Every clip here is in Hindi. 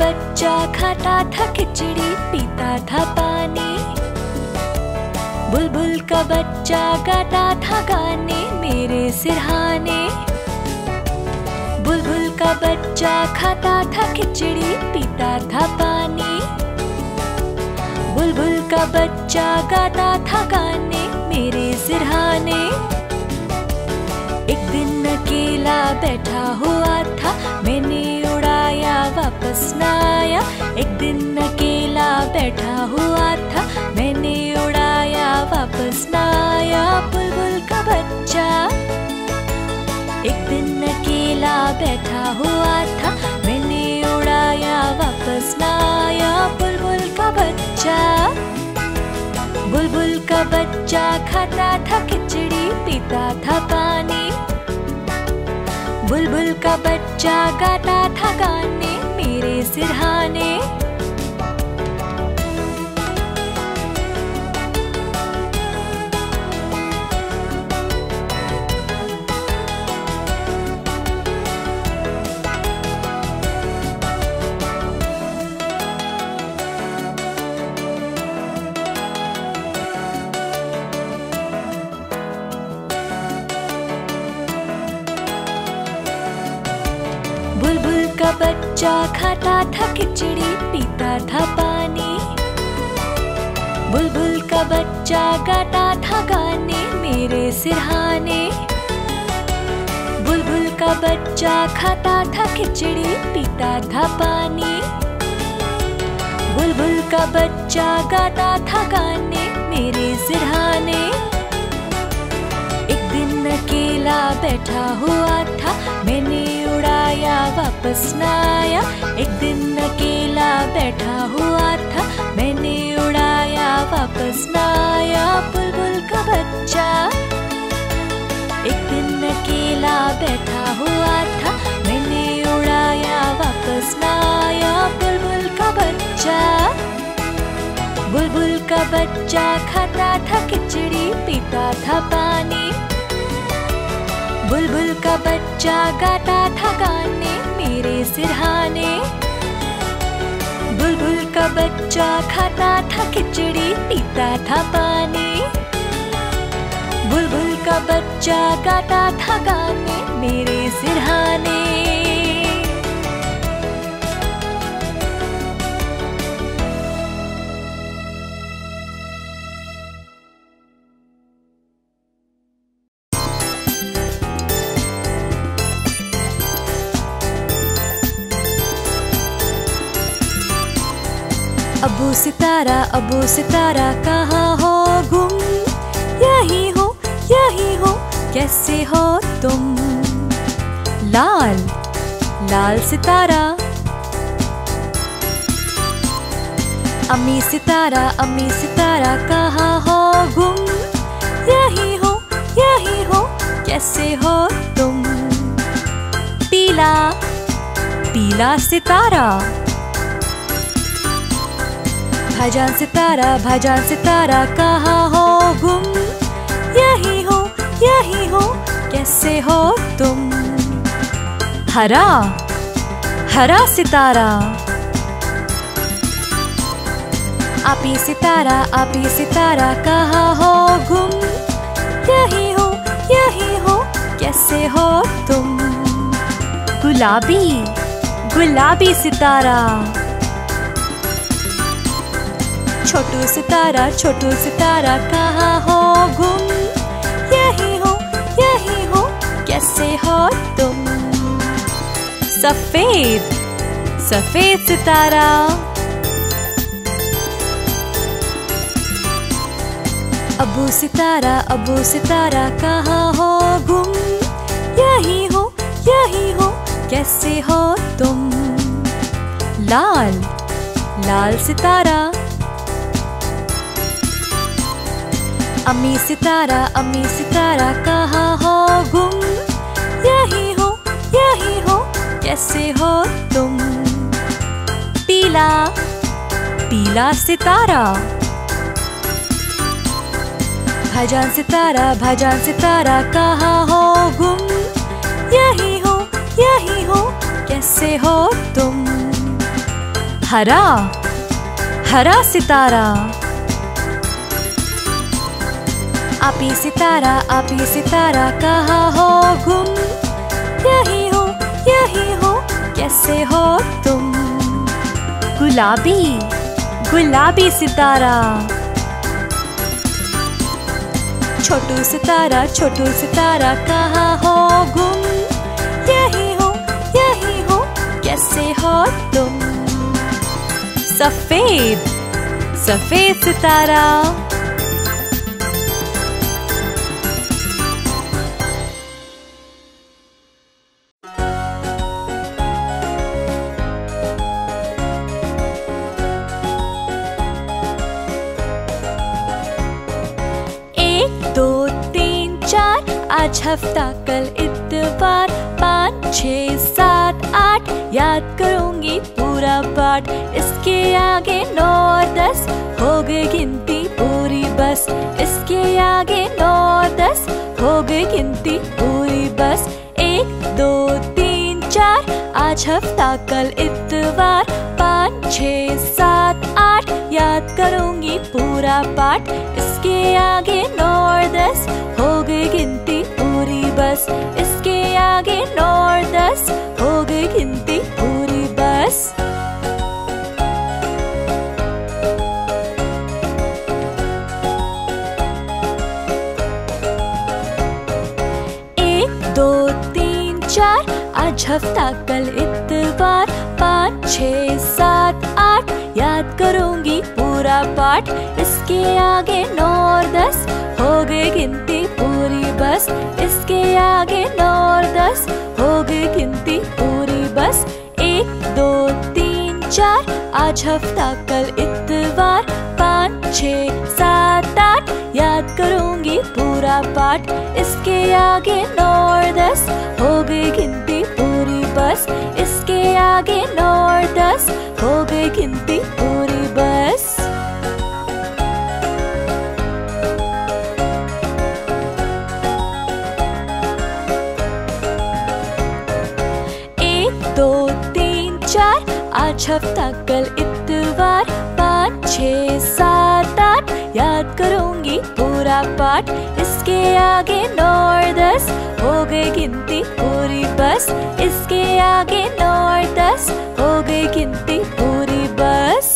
बच्चा खाता था खिचड़ी पीता था पानी। बुलबुल का बच्चा गाता था गाने मेरे सिरहाने। बुलबुल का बच्चा खाता था खिचड़ी, पीता था पानी। बुलबुल का बच्चा गाता था गाने मेरे सिरहाने। एक दिन अकेला बैठा हुआ था, मैंने उड़ाया, वापस न आया। एक दिन अकेला बैठा हुआ था, मैंने उड़ाया वापस न आया बुलबुल का बच्चा। एक दिन अकेला बैठा हुआ था, मैंने उड़ाया, वापस न आया, बुलबुल का बच्चा। बुलबुल का बच्चा खाता था, खिचड़ी पीता था पानी। बुलबुल का बच्चा गाता था गाने, मेरे सिरहाने। का बच्चा खाता था खिचड़ी, पीता था पानी। बुलबुल का बच्चा गाता था गाने, मेरे सिरहाने। बुलबुल का बच्चा खाता था खिचड़ी, पीता था पानी। बुलबुल का बच्चा गाता था गाने, मेरे सिरहाने। एक दिन अकेला बैठा हुआ वापस न आया एक दिन अकेला बैठा हुआ था। मैंने उड़ाया वापस न आया बुलबुल का बच्चा। एक दिन अकेला बैठा हुआ था। मैंने उड़ाया वापस न आया बुलबुल का बच्चा। बुलबुल का बच्चा खाता था, खिचड़ी पीता था पानी। बुलबुल का बच्चा गाता था गाने। मेरे सिरहाने। बुलबुल का बच्चा खाता था, खिचड़ी पीता था पानी। बुलबुल का बच्चा गाता था गाने मेरे सिरहाने। अबू सितारा अबू सितारा, कहाँ हो गुम? यही हो यही हो, कैसे हो तुम? लाल लाल सितारा। अम्मी सितारा अम्मी सितारा, कहाँ हो गुम? यही हो यही हो, कैसे हो तुम? पीला पीला सितारा। भाजान सितारा भाजान सितारा, कहाँ हो गुम? यही हो यही हो, कैसे हो तुम? हरा हरा सितारा। आपी सितारा आपी सितारा, कहाँ हो गुम? यही हो यही हो, कैसे हो तुम? गुलाबी गुलाबी सितारा। छोटू सितारा छोटू सितारा, कहाँ हो गुम? यही हो यही हो, कैसे हो तुम? सफ़ेद सफ़ेद सितारा। अबू सितारा अबू सितारा, कहाँ हो गुम? यही हो यही हो, कैसे हो तुम? लाल लाल सितारा। अम्मी सितारा अम्मी सितारा, कहाँ हो गुम? यही हो यही हो, कैसे हो तुम? पीला पीला सितारा। भजन सितारा भजन सितारा, कहाँ हो गुम? यही हो यही हो, कैसे हो तुम? हरा हरा सितारा। आपी सितारा आपी सितारा, कहा हो गुम? यही हो यही हो, कैसे हो तुम? गुलाबी गुलाबी सितारा। छोटू सितारा छोटू सितारा, कहा हो गुम? यही हो यही हो, कैसे हो तुम? सफ़ेद सफ़ेद सितारा। हफ़्ता कल इतवार, पाँच, छ, सात, आठ, याद करूँगी पूरा पाठ। इसके आगे नौ और दस, हो गई गिनती पूरी बस। इसके आगे नौ और दस, हो गई गिनती पूरी बस। एक, दो, तीन, चार, आज हफ़्ता कल इतवार। पाँच, छ, सात, आठ, याद करूँगी पूरा पाठ। इसके आगे नौ और दस, हो गई गिनती बस, इसके आगे नौ और दस, हो गई गिनती पूरी बस। एक, दो, तीन, चार, आज हफ़्ता कल इतवार। पाँच छ सात, आठ, याद करूँगी पूरा पाठ। इसके आगे नौ और दस, हो गई गिनती पूरी बस, इसके आगे नौ और दस। हो गई गिनती पूरी बस, एक, दो, तीन, चार। आज हफ़्ता कल इतवार, पाँच, छ, सात, आठ। याद करूँगी पूरा पाठ, इसके आगे नौ और दस। हो गई गिनती पूरी बस, इसके आगे नौ और दस। हो गई गिनती हफ़्ता कल इतवार पाँच, छ, सात, आठ। याद करूँगी पूरा पाठ। इसके आगे नौ, दस। हो गई गिनती पूरी बस। इसके आगे नौ, दस। हो गई गिनती पूरी बस।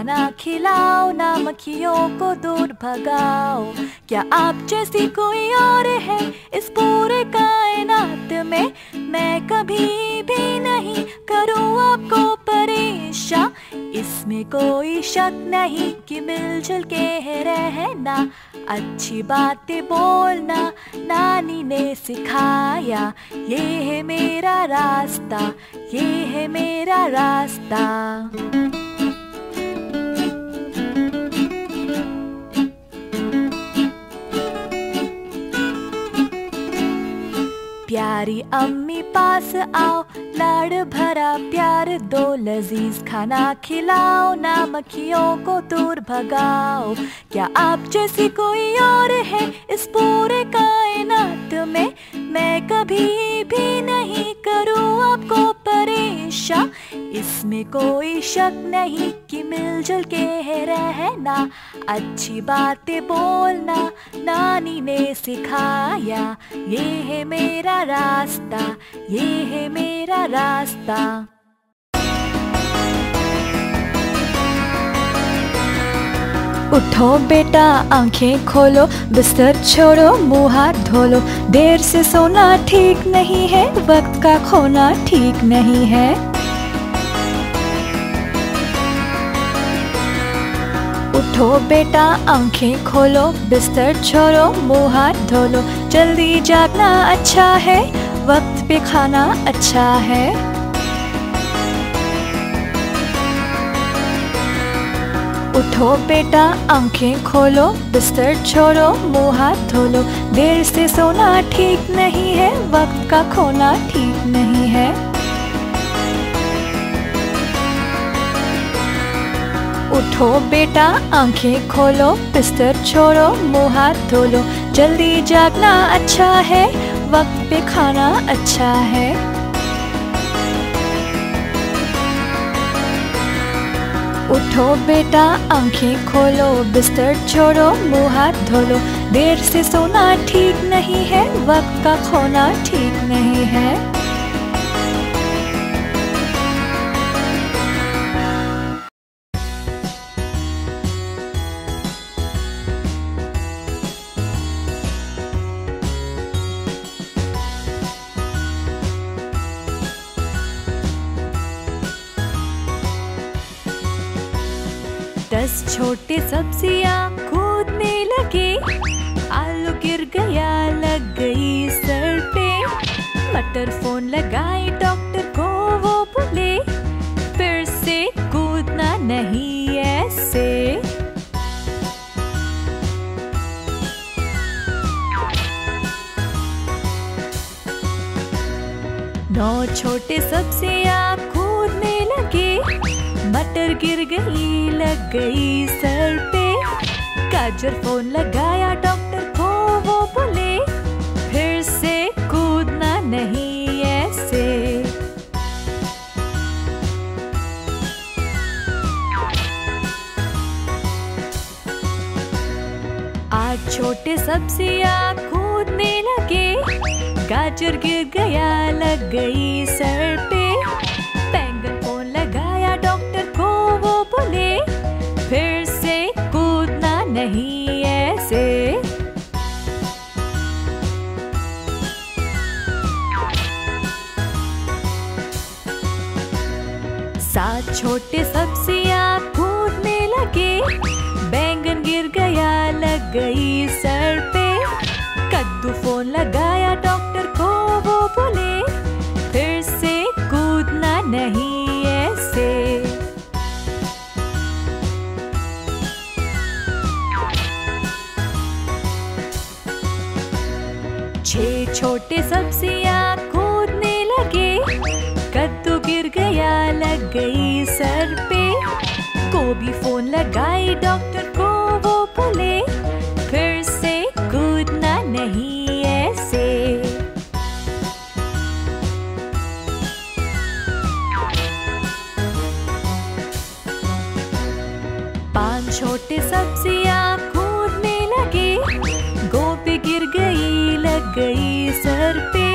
खाना खिलाओ ना मक्खियों को दूर भगाओ क्या आप जैसी कोई और है इस पूरे कायनात में? मैं कभी भी नहीं करूँ आपको परेशान। इसमें कोई शक नहीं कि मिलजुल के रहना। अच्छी बातें बोलना, नानी ने सिखाया। ये है मेरा रास्ता, ये है मेरा रास्ता। प्यारी अम्मी पास आओ, लाड़ भरा प्यार दो लजीज खाना खिलाओ ना मक्खियों को दूर भगाओ। क्या आप जैसी कोई और है इस पूरे कायनात में? मैं कभी भी नहीं करूँ आपको परेशान। इसमें कोई शक नहीं कि मिलजुल के है रहना, अच्छी बातें बोलना, नानी ने सिखाया। ये है मेरा रास्ता, ये है मेरा रास्ता। उठो बेटा, आँखें खोलो, बिस्तर छोड़ो, मुँह हाथ धोलो। देर से सोना ठीक नहीं है, वक्त का खोना ठीक नहीं है। उठो बेटा, आँखें खोलो, बिस्तर छोड़ो, मुँह हाथ धोलो। जल्दी जागना अच्छा है, वक्त पे खाना अच्छा है। उठो बेटा, आँखें खोलो, बिस्तर छोड़ो, मुँह हाथ धो लो देर से सोना ठीक नहीं है, वक्त का खोना ठीक नहीं है। उठो बेटा, आँखें खोलो, बिस्तर छोड़ो, मुँह हाथ धो लो जल्दी जागना अच्छा है, वक्त पे खाना अच्छा है। उठो बेटा, आँखें खोलो, बिस्तर छोड़ो, मुँह हाथ धो लो देर से सोना ठीक नहीं है, वक्त का खोना ठीक नहीं है। छोटे सब्ज़ियाँ कूदने लगे। मटर गिर गई, लग गई सर पे। गाजर फ़ोन लगाया, डॉक्टर को वो बोले, फिर से कूदना नहीं ऐसे। आज छोटे सब्ज़ियाँ कूदने लगे। गाजर गिर गया, लग गई सर पे। बैंगन फ़ोन लगाया, डॉक्टर को वो बोले। फिर से कूदना नहीं ऐसे। सात छोटे सब्ज़ियाँ कूदने लगे। बैंगन गिर गया, लग गई सर पे। कद्दू फ़ोन लगाया छोटे सब्ज़ियाँ कूदने लगे। गोपी गिर गई लग गई सर पे।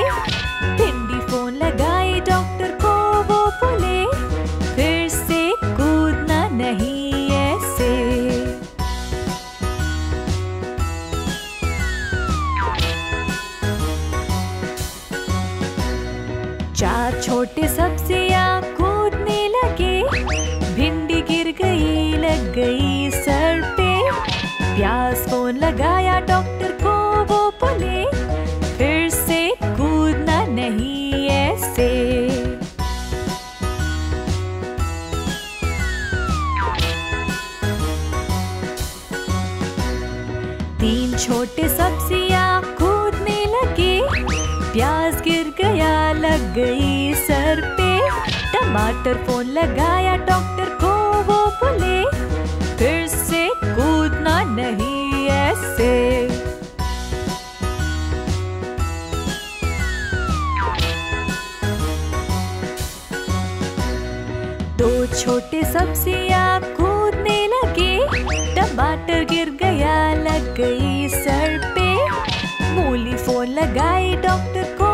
प्याज फ़ोन लगाया डॉक्टर को, वो बोले, फिर से कूदना नहीं ऐसे. तीन छोटे सब्ज़ियाँ कूदने लगे, प्याज गिर गया, लग गई सर पे। टमाटर फ़ोन लगाया दो छोटे सब्ज़ियाँ कूदने लगे। टमाटर गिर गया, लग गई सर पे। मूली फ़ोन लगाई डॉक्टर को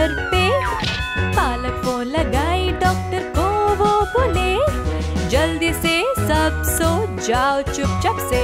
सर पे। पालक लगाई डॉक्टर को वो बोले, जल्दी से सब सो जाओ चुपचाप से।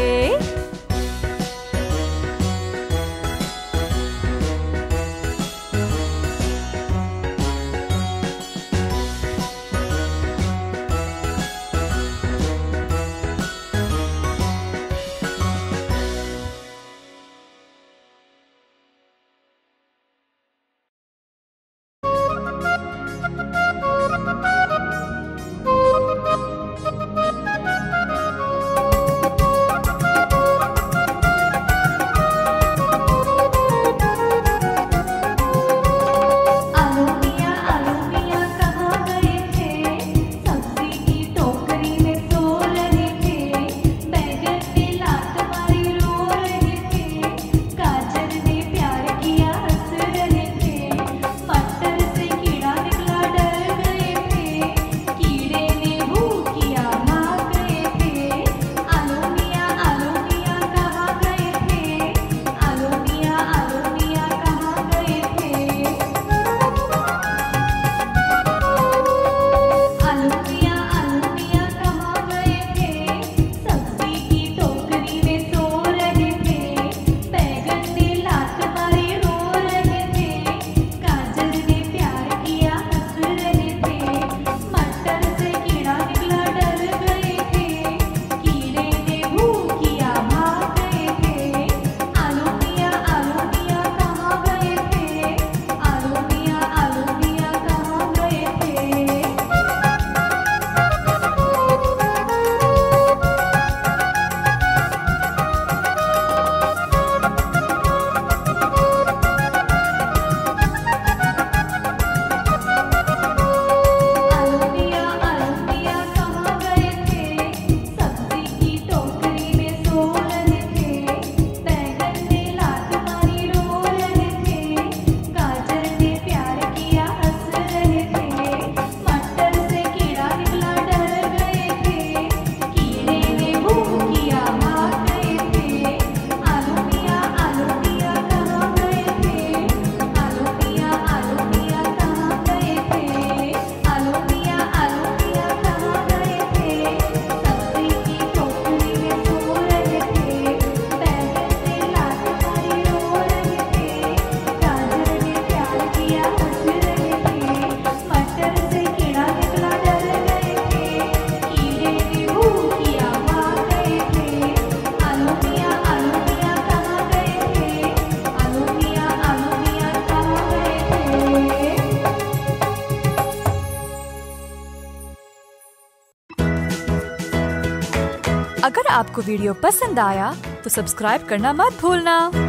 आपको वीडियो पसंद आया तो सब्सक्राइब करना मत भूलना।